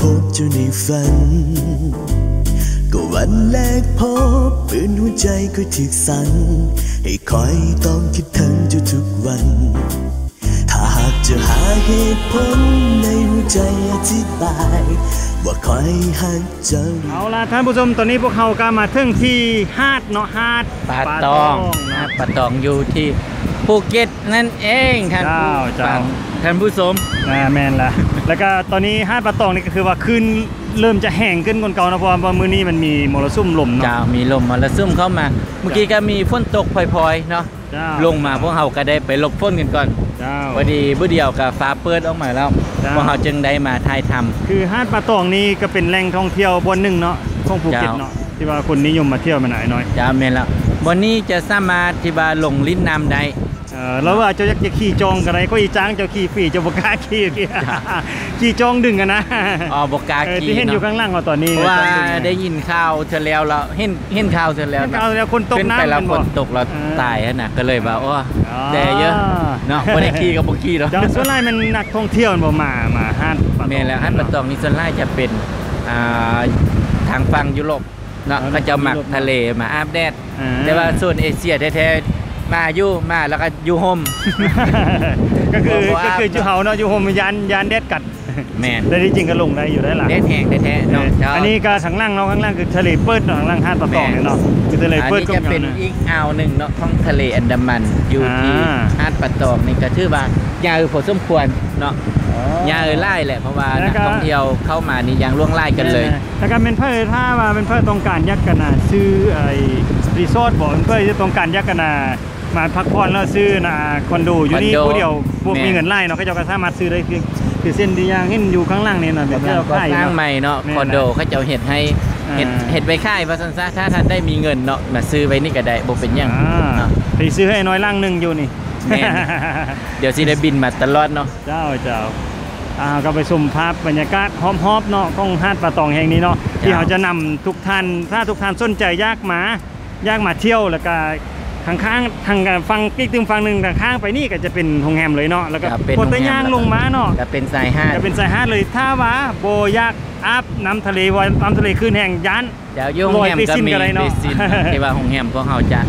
พบเจ้าในฝัน ก็วันแรกพบปืนหัวใจก็ถึกสั่นให้คอยต้องคิดถึงเจ้าทุกวัน ถ้าหากจะหาเหตุผลในหัวใจอธิบายว่าคอยหักเจ้าเอาล่ะท่านผู้ชมตอนนี้พวกเขาก็มาถึงที่หาดเนาะหาดปาตองนะนะปาตองอยู่ที่ภูเก็ตนั่นเองท่านผู้เจ้าฟัง ท่านผู้ชมอ่าแมนละแล้วก็ตอนนี้หาดปะตองนี่ก็คือว่าขึ้นเริ่มจะแห้งขึ้นกว่าเก่านะเพราะว่ามื้อนี้มันมีมรสุมลมเนาะเจ้ามีลมมรสุมเข้ามา เมื่อกี้ก็มีฝนตกพลอยๆเนาะเจ้าลงมาพวกเราก็ได้ไปหลบฝนกันก่อนเจ้าพอดีเบื่อเดียวกับฟ้าเปิดออกมาแล้วจ้าพวกเราจึงได้มาถ่ายทำคือหาดปะตองนี่ก็เป็นแหล่งท่องเที่ยวบนหนึ่งเนาะของภูเก็ตเจ้าเนาะที่ว่าคนนิยมมาเที่ยวมาหน่อยหน่อยจ้าเมนแล้ววันนี้จะสามารถที่บาลงลิ้นน้ำได้เออ แล้วว่าเจ้าอยากจะขี่จองกันไรก็อีจ้างเจ้าขี่ฟรีเจ้าบกล้าขี่พี่ขี่จองดึงกันนะอ๋อบกล้าเออขี่ที่เห็นอยู่เนาะข้างล่างเราตอนนี้เพราะว่าจองงได้ยินข่าวเธอแล้วเราเห็นเห็นข่าวเธอแล้วเห็นนะข่าวแล้วคนตกขึ้นน้ำไปแล้วเป็นคบ่นตกเราเออตายอะนะก็เลยว่าโอ้อ๋อแต่เยอะเนาะไม่ได้ขี่กับบ่ขี่หรอกเจ้าส่วนไรมันนักท่องเที่ยวมันบ่มามาหาดปะตองแม่นแล้วฮันปะตองนี่ส่วนใหญ่จะเป็นอ่าทางฝั่งยุโรปเนาะอ๋อก็จะหมักยุโรปทะเลมาอาบแดดอ่าแต่ว่าส่วนเอเชียแท้ๆ มาอยู่มาแล้วก็อยู่โฮมก็คือบอกว่าก็คือจูเฮาเนาะอยู่โฮมยานยานแดดกัดแม่นแต่ที่จริงก็ลงได้อยู่ได้หล่ะแดดแห้งแท้ๆเนาะเจ้าอันนี้ก็ข้างล่างเนาะข้างล่างคือทะเลเปิดเนาะข้างล่างหาดปะตองเนี่ยเนาะคือทะเลอันเปิดนี้ก็จะเป็นนะอีกอ่าวหนึ่งเนาะของทะเลอันดามันอยู่ที่อ่าหาดปะตองนี่ก็ถือว่ายาวพอสมควรเนาะยาวไล่แหละเพราะว่าแล้นัวกก็ท่องเที่ยวเข้ามานี่ยังล่วงไล่กันเลยแต่การเป็นเพื่อถ้าว่าเป็นเพื่อต้องการยักกันนาซื้อไอ้รีสอร์ทบอกเป็นเพื่อจะต้องการยักกันนา มาพักผ่อนแล้วซื้อนาคอนโดอยู่นี่คอนโดผู้เดียวพวกแม่มีเงินไล่เนาะเขาเจะก็สามารถซื้อได้คือคือเส้นที่ยางเห็นอยู่ข้างล่างนี่เนาะแบบกำที่ลังเราก่อค่ายสร้างเนาะใหม่เนาะแม่นคอนโดเขาจะเอาเห็ดให้อ่าเห็ดเห็ดไว้ค่ายว่าสันซะถ้าท่านได้มีเงินเนาะมาซื้อไว้นี่ก็ได้บ่เป็นหยังอ่าเนาะไปซื้อให้น้อยล่างหนึงอยู่นี่แม่นเดี๋ยวสิได้บินมาตลอดเนาะเจ้าเจ้าอ่าก็ไปชมภาพบรรยากาศฮอมๆเนาะของหาดป่าตองแห่งนี้เนาะที่เราจะนำทุกท่านถ้าทุกท่านสนใจอยากมายากมาเที่ยวแล้วก็ ข้างๆทางฟังอีกตึงฟังหนึ่งข้างๆไปนี่ก็จะเป็นโรงแรมเลยเนาะแล้วก็จะเป็นพอตะย่างลงมาเนาะจะเป็นสายห้าดจะเป็นสายหาดเลยถ้าว่าโบอยากอาบน้ำทะเลว่าน้ำทะเลขึ้นแห่งยัน เดี๋ยวอยุ่โรงแรมลอยไปก็สิ้นมีกันเลยเนาะไปสิ้นที่ว่าโรงแรมพวกเราจะ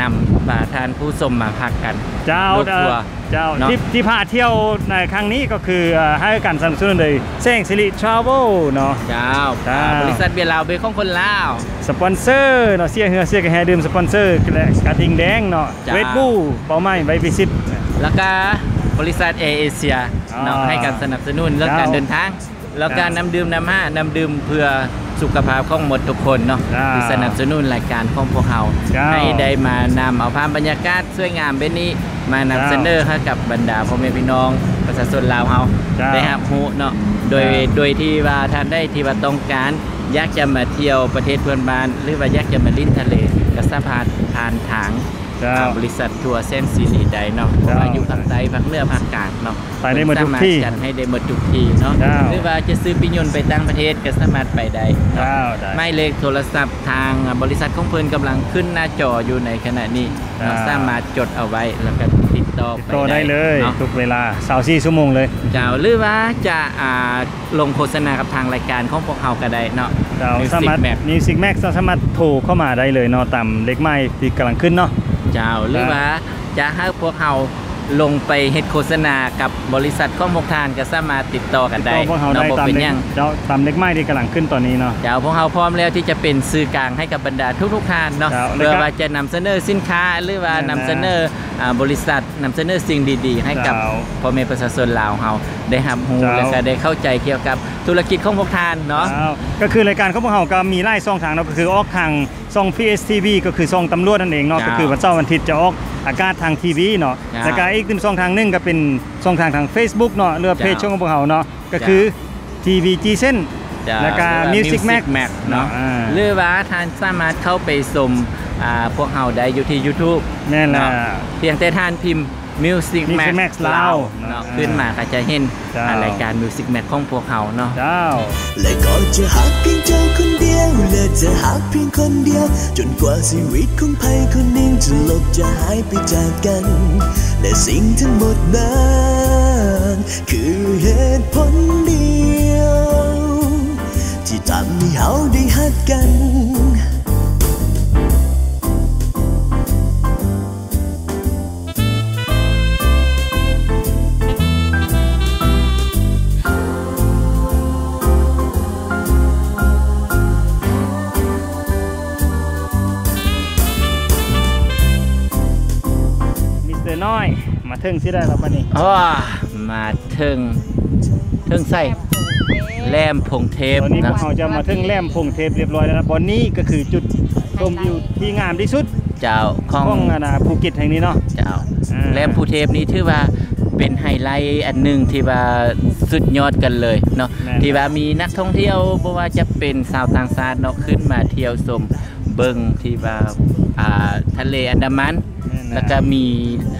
นำ มาทานผู้ชมมาพักกัน เจ้ารถทัวร์เจ้าเนาะที่ที่พาเที่ยวในครั้งนี้ก็คือเอ่อให้การสนับสนุนโดยแซงสิริทราเวลเนาะเจ้าเจ้าบริษัทเบียร์ลาวเบยร์ของคนลาว สปอนเซอร์เนาะเสียเหือเสียกระแฮดื่มสปอนเซอร์และกระทิงแดงเนาะจ้าเวทบูเป้าไม้ใบพิซิตแล้วก็บริษัทเอเอเชียอ่าเนาะให้การสนับสนุนเรื่องเจ้าการเดินทาง แล้วการเจ้าน้ำดื่มน้ำห้าน้ำดื่มเพื่อสุขภาพของหมดทุกคนเนาะเจ้าที่สนับสนุนรายการของพวกเราเจ้าให้ได้มานำเอาภาพบรรยากาศสวยงามแบบนี้มานำเจ้าเสนอให้กับบรรดาพ่อแม่พี่น้องประชาชนลาวเฮาเจ้าได้รับรู้เนาะโดยเจ้า โดยที่ว่าท่านได้ที่ว่าต้องการอยากจะมาเที่ยวประเทศเพื่อนบ้าน หรือว่าอยากจะมาลิ้นทะเลก็สามารถผ่านทาง เจ้าอ่าบริษัททัวร์เส้นซีรีใดเนาะเพราะว่าอยู่ภาคใต้ภาคเหนือภาคกลางเนาะไปได้หมดทุกที่สามารถจัดให้ได้หมดทุกที่เนาะเจ้า หรือว่าจะซื้อปิยนต์ไปต่างประเทศก็สามารถไปได้เนาะ เจ้าได้ไม่เลขโทรศัพท์ทางบริษัทของเพิ่นกำลังขึ้นหน้าจออยู่ในขณะนี้อ่า เราสามารถจดเอาไว้แล้วก็ติดต่อไปโตได้เลยเนาะทุกเวลาสาวสี่ชั่วโมงเลย เจ้าหรือว่าจะอ่าลงโฆษณากับทางรายการของพวกเราก็ได้เนาะเจ้า Music สามารถ Map มิวสิกแม็กสามารถโทรเข้ามาได้เลยเนาะตามเล็กไม้ที่กำลังขึ้นเนาะ เจ้า หรือว่าจะให้พวกเราลงไปเฮ็ดโฆษณากับบริษัทข้อมกทานก็สามารถติดต่อกันได้ก็พวกเขาเนาะได้บ่ตามเป็นเล็หกยังเจ้าตามเล็กไม้ที่กำลังขึ้นตอนนี้เนาะเจ้าพวกเราพร้อมแล้วที่จะเป็นสื่อกลางให้กับบรรดาทุกๆท่านเนาะเจ้าเพื่อแล้วก็ว่าจะนำเสนอสินค้าหรือว่าแน่นำนะเสนออ่าบริษัทนำเสนอสิ่งดี ๆ ให้กับเจ้าพ่อแม่ประชาชนลาวเฮาได้รับรู้เจ้าและก็ได้เข้าใจเกี่ยวกับธุรกิจของพวกท่านเนาะอ้าวก็คือรายการของพวกเราก็มีไล่ซองทางเนาะก็คือออกทางซอง PSTV ก็คือซองตำรวจนั่นเองเนาะจ้าก็คือวันเสาร์วันอาทิตย์จะออกอากาศทางทีวีเนาะจ้าแล้วก็อีกหนึ่งซองทางหนึงก็เป็นซองทางทาง Facebook เนาะเรือเพจจ้าช่องของพวกเราเนาะก็คือ TVG เส้นจ้ะแล้วก็หรือว่า Music Max Max เนาะอ่าหรือว่าท่านสามารถเข้าไปชมอ่าพวกเฮาได้อยู่ที่ YouTube แม่นละเนาะเพียงแต่ท่านพิมพ์ Music Music Max Max ลาลาววเนาะอ่าขึ้นมาก็จะเห็นจ้าอ่ารายการ Music Max ของพวกเฮาเนาะ เจ้า และก็จะหักเพียงเจ้าคนเดียว และจะหักเพียงคนเดียว จนกว่าชีวิตของใครคนหนึ่งจะลบจะหายไปจากกัน และสิ่งทั้งหมดนั้นคือเหตุผลเดียว ที่ทำให้เฮาได้ฮักกัน ถึงสิได้แล้วปะนี่อ้อมาถึงถึงใส่แหลมพงเทพตอนนี้พวนะกเราจะมาถึงแหลมพงเทพเรียบร้อยแล้วนะบอนนี้ก็คือจุดชมวิวที่งามที่สุดเจ้าของของอาณาภูเก็ตแห่งนี้เนาะ เจ้าอ่า แหลมภูเทพนี้ถือว่าเป็นไฮไลท์อันหนึ่งที่ว่าสุดยอดกันเลยเนาะที่ว่ามีนักท่องเที่ยวบ่ว่าจะเป็นชาวต่างชาติเนาะขึ้นมาเที่ยวชม เบิงที่ว่าอ่าทะเลอันดามัน แล้วก็มี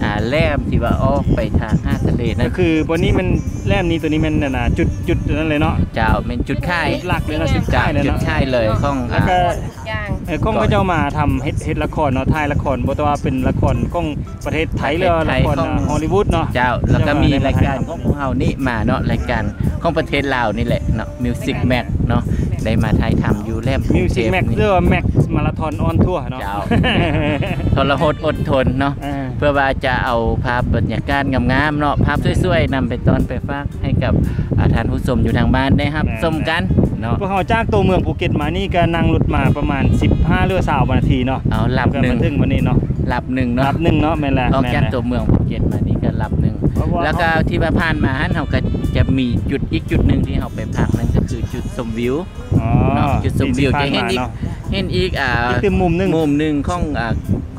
อ่าแหลมที่ว่าออกไปทางห้าทะเลนั่ก็นคือบอนนี้มันแหลมนี้ตัวนี้มันน่ะนะจุดจุดนั้นเลยเนาะเจ้าเป็นจุดค่ายจุดหลักเลยเนาะจุดเจ้าค่ายเลยจุดเนาะค่ายเลยของแล้วก็อ่าย่างเออกล้องก็จะเอามาทำเฮ็ดเฮ็ดละครเนาะถ่ายละครบ่ว่าเป็นละครกล้องประเทศไทยหรือว่าละครฮอลลีวูดเนาะ เจ้าแล้วก็มีรายการจะของพวกเรานี่มาเนาะรายการของประเทศลาวนี่แหละเนาะมิวสิกแม็กเนาะ ได้มาถ่ายทำอยู่แหลมมิวสิกแม็กนี่เรือว่าแม็กมาราธอนออนทัวร์เนาะเจ้าทรหดอดทนเนาะอ่าเพื่อว่าจะเอาภาพบรรยากาศงามๆเนาะภาพสวยๆนำไปตอนไปฝากให้กับอ่าท่านผู้ชมอยู่ทางบ้านได้ครับชมกันเนาะพวกเขาจากตัวเมืองภูเก็ตมานี่ก็นั่งรถมาประมาณ 15หรือ20นาทีเนาะเอาหลับก็หนึ่มางถึงวันนี้เนาะหลับหนึ่งเนาะรับหนึ่งเนาะแม่นแหละออกแม่นจากแหละตัวเมืองภูเก็ตมานี่ก็หลับหนึ่งเพราะว่า แล้วก็ที่ว่าผ่านมาฮั่นเราก็จะมีจุดอีกจุดหนึ่งที่เราไปพักนั่นก็คือจุดชมวิวอ๋อเนาะจุดชมวิวที่จะเห็นอีกผ่ามาเห็นอีกอ่าอีกคือมุมหนึงมุมหนึ่งของอ่า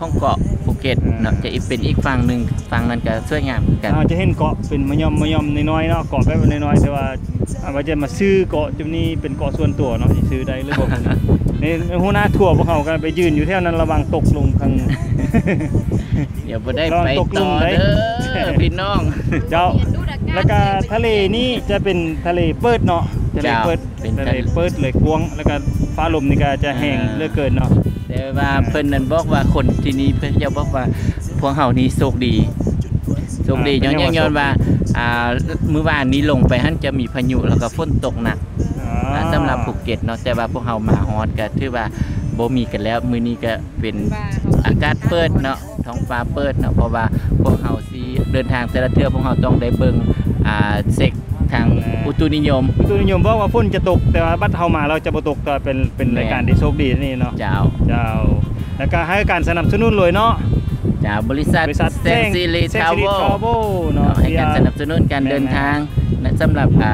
ของเกาะภูเก็ตอืมเนาะจะอีกเป็นอีกฝั่งหนึ่งฝั่งนั้นก็สวยงามเหมือนกันเราจะเห็นเกาะเป็นมะยอมมะยอมน้อยๆเนาะเกาะแบบน้อยๆแต่ว่าเอาว่าจะมาซื้อเกาะจุดนี้เป็นเกาะส่วนตัวเนาะสิซื้อได้หรือบ่นี่หัวหน้าทัวร์พวกเขาก็ไปยืนอยู่แถวนั้นระวังตกลงทาง เดี๋ยวบ่ได้ลองไปตกหลุต่อมได้เด้อพี่น้องเจ้าแล้วก็ทะเลนี่จะเป็นทะเลเปิดเนาะทะเลเปิดจ้าเป็นทะทะเลเลเปิดเลยกวางแล้วก็ฟ้าลมนี่ก็จะแห้งอ่าเหลือเกินเนาะแต่ว่าเพิ่นนั้นบอกว่าคนที่นี่เพิ่นจะบอกว่าพวกเฮานี่โชคดีโชคดีย้อนย้อนย้อนว่าอ่ามื้อวานนี้ลงไปหั่นจะมีพายุแล้วก็ฝนตกหนักอ๋ออ่าสำหรับภูเก็ตเนาะแต่ว่าพวกเฮามาฮอดก็ถือว่าบ่มีกันแล้ว มื้อนี้ก็เป็นอากาศเปิดเนาะ ท้องฟ้าเปิดเนาะเพราะว่าพวกเฮาสิเดินทางแต่ละเทื่อพวกเฮาต้องได้เบิ่งอ่าเซ็กทางอุตุนิยม อุตุนิยมบอกว่าฝนจะตก แต่ว่าบัดเฮามาเราจะบ่ตกก็เป็นเป็นแม่รายการที่โชคดีนี่เนาะเจ้าเจ้า แล้วก็ให้การสนับสนุนเลยเนาะเจ้าบริษัทบริษัทเซนซิลิเซนทาวซิลิเวทราเวลเนาะให้การสนับสนุนการเดินทางและสำหรับอ่า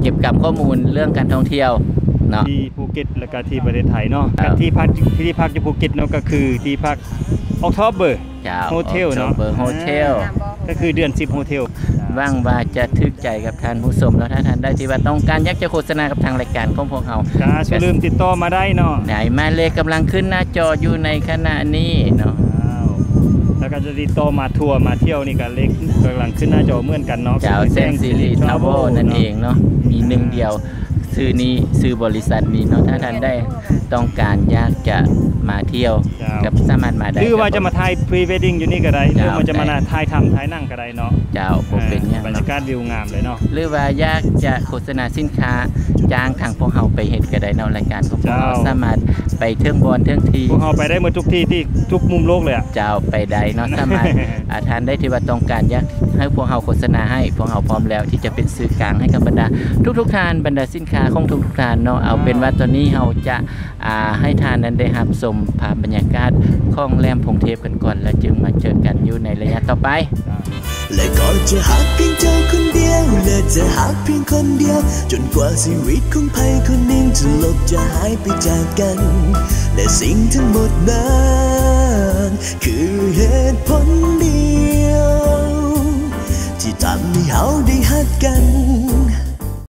เก็บกับข้อมูลเรื่องการท่องเที่ยวเนาะที่ภูเก็ตแล้วก็ที่ประเทศไทยเนาะครับที่พักที่พักอยู่ภูเก็ตเนาะก็คือที่พัก ออกทอเบอร์เจ้าโฮเทลเนอะเบอร์โฮเทลก็คือเดือน10โฮเทลว่างว่าจะทึกใจกับท่านผู้ชมแล้วถ้าท่านได้ที่ว่าต้องการอยากจะโฆษณากับทางรายการของพวกเราก็อย่าลืมติดต่อมาได้เนาะไหนมาเลยกำลังขึ้นหน้าจออยู่ในขณะนี้เนาะอ้าวแล้วก็จะติดต่อมาทัวร์มาเที่ยวนี่ก็เล็กกำลังขึ้นหน้าจอเหมือนกันเนาะเจ้าเซนซิลิทาวเวลนั่นเองเนาะมีหนึ่งเดียว ซื้อนี้ซื้อบริษัทนี้เนาะถ้าท่านได้ต้องการอยากจะมาเที่ยวกับสามารถมาได้หรือว่าจะมาถ่ายพรีเวดดิ้งอยู่นี่ก็ได้หรือเจ้าว่าจะมาถ่ายทำถ่ายนั่งก็ได้เนาะเจ้าผมเป็นหยังบรรเนาะยากาศวิวงามเลยเนาะ หรือว่าอยากจะโฆษณาสินค้าจ้างทางพวกเราไปเฮ็ดก็ได้เนาะรายการของพวกเราเจ้า สามารถไปเทิงบอลเทิงที พวกเราไปได้หมดทุกที่ที่ทุกมุมโลกเลยอะเจ้าไปได้เนาะ สามารถอาทานได้ที่ว่าต้องการอยากให้พวกเราโฆษณาให้พวกเราพร้อมแล้วที่จะเป็นสื่อกลางให้กับบรรดา ทุกๆทานบรรดาสินค้าาของทุกๆทานเนาะเอาเป็นว่าตอนนี้เราจะอ่าให้ทานนั้นได้รับชมภาพบรรยากาศของแรมพงเทพกันก่อน แล้วจึงมาเจอกันอยู่ในระยะต่อไป และก็จะหักเพียงเจ้าคนเดียว และจะหักเพียงคนเดียว จนกว่าชีวิตของใครคนหนึ่งจะลบจะหายไปจากกัน และสิ่งทั้งหมดนั้นคือเหตุผลเดียว ที่ทำให้เฮาได้หักกัน